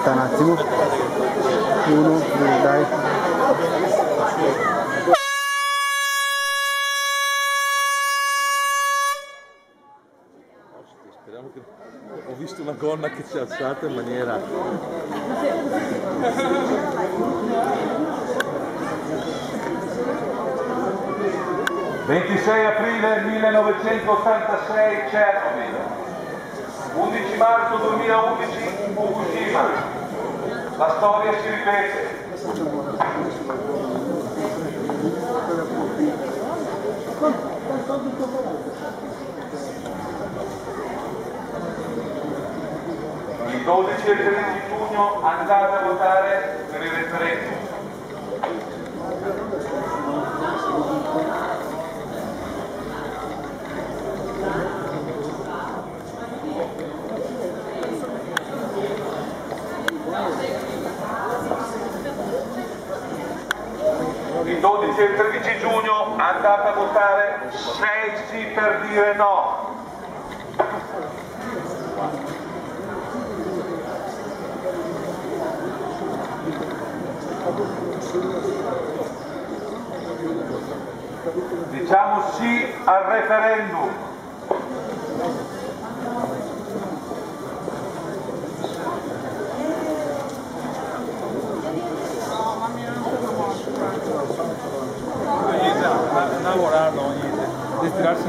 Aspetta un attimo. Uno, due, dai. Speriamo che... Ho visto una gonna che si è alzata in maniera... 26 aprile 1986 Chernobyl, 11 marzo 2011 Fukushima. La storia si ripete. Il 12 e il 13 giugno andate a votare per il referendum. Il 12 e il 13 giugno andate a votare 6 sì per dire no. Diciamo sì al referendum. de estirarse.